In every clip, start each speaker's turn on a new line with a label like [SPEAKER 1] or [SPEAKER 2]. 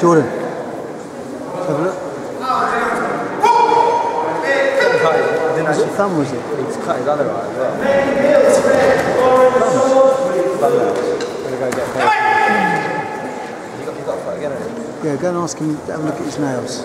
[SPEAKER 1] Jordan it's have a look.
[SPEAKER 2] Then
[SPEAKER 1] it thumb, was it?
[SPEAKER 2] He's cut his other eye as well.
[SPEAKER 1] Yeah, go and ask him, have a look at his nails.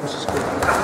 [SPEAKER 1] What's his score?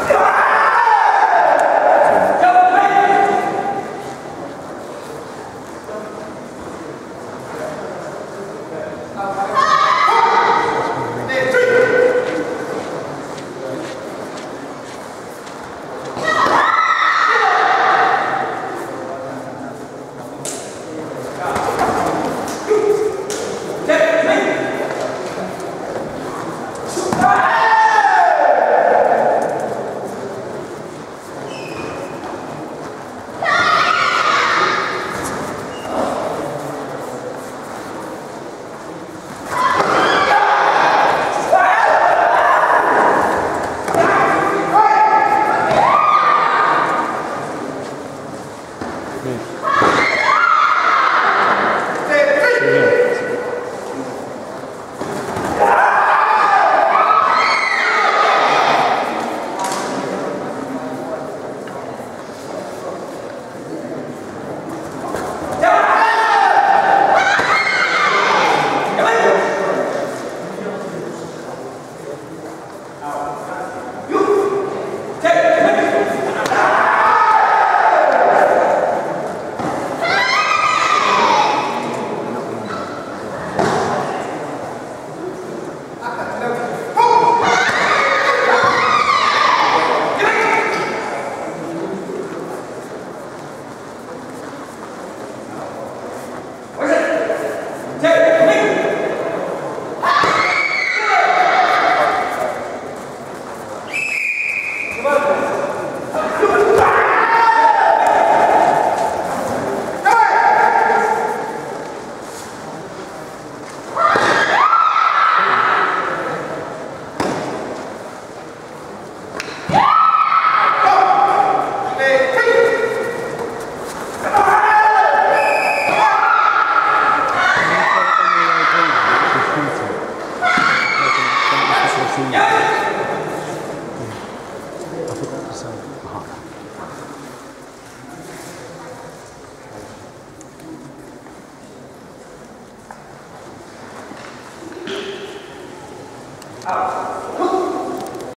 [SPEAKER 1] 生意不好
[SPEAKER 3] 了。